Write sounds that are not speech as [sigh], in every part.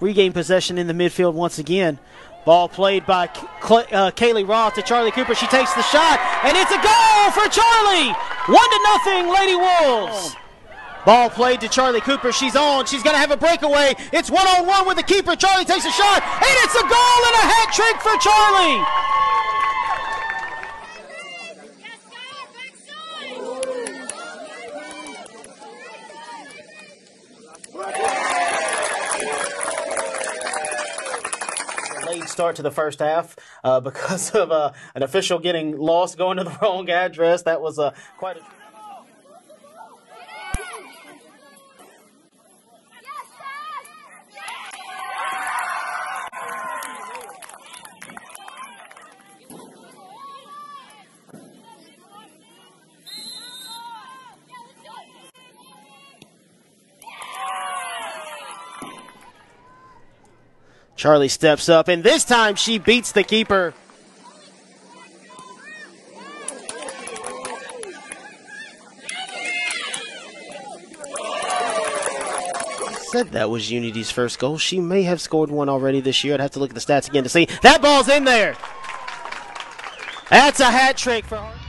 regain possession in the midfield once again. Ball played by uh, Kaylee Roth to Charlie Cooper. She takes the shot, and it's a goal for Charlie. One to nothing, Lady Wolves. Ball played to Charlie Cooper. She's on. She's going to have a breakaway. It's one on one with the keeper. Charlie takes a shot, and it's a goal and a hat trick for Charlie. Start to the first half uh, [laughs] because of uh, an official getting lost, going to the [laughs] wrong address. That was uh, quite a. Charlie steps up, and this time she beats the keeper. said that was Unity's first goal. She may have scored one already this year. I'd have to look at the stats again to see. That ball's in there. That's a hat trick for her.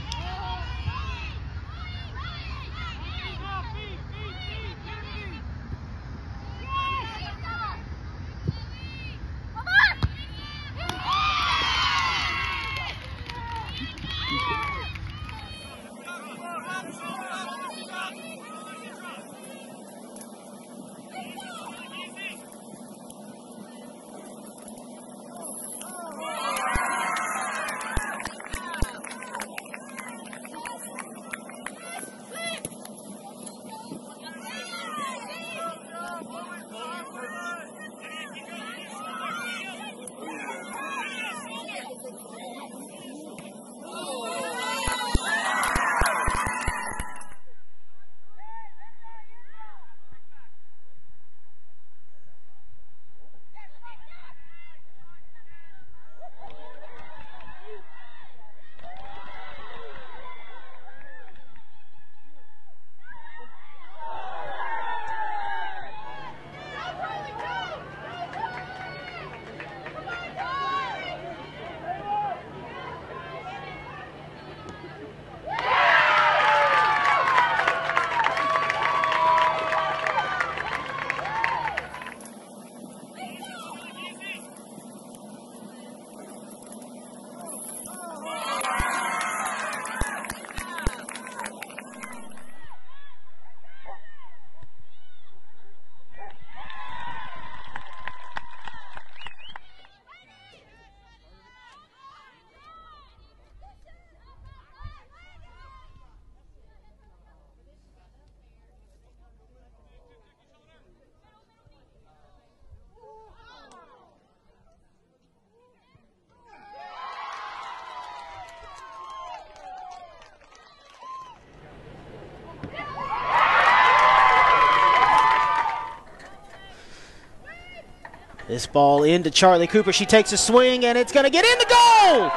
This ball into Charlie Cooper. She takes a swing and it's going to get in the goal.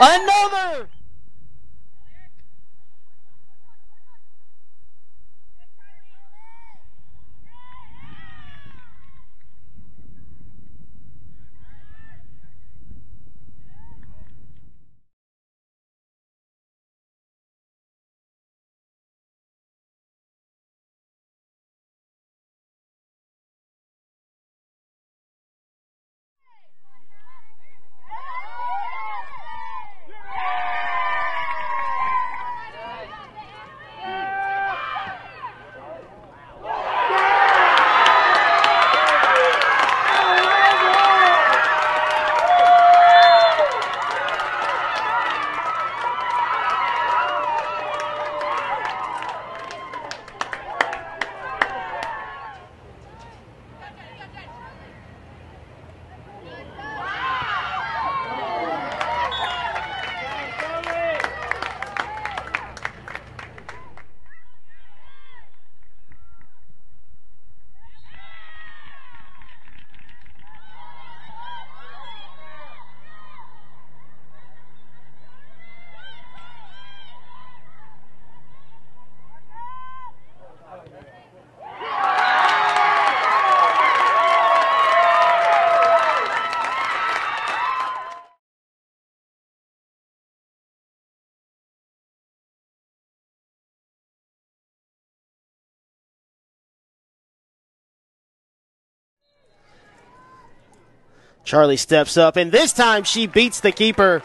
Another Charlie steps up, and this time she beats the keeper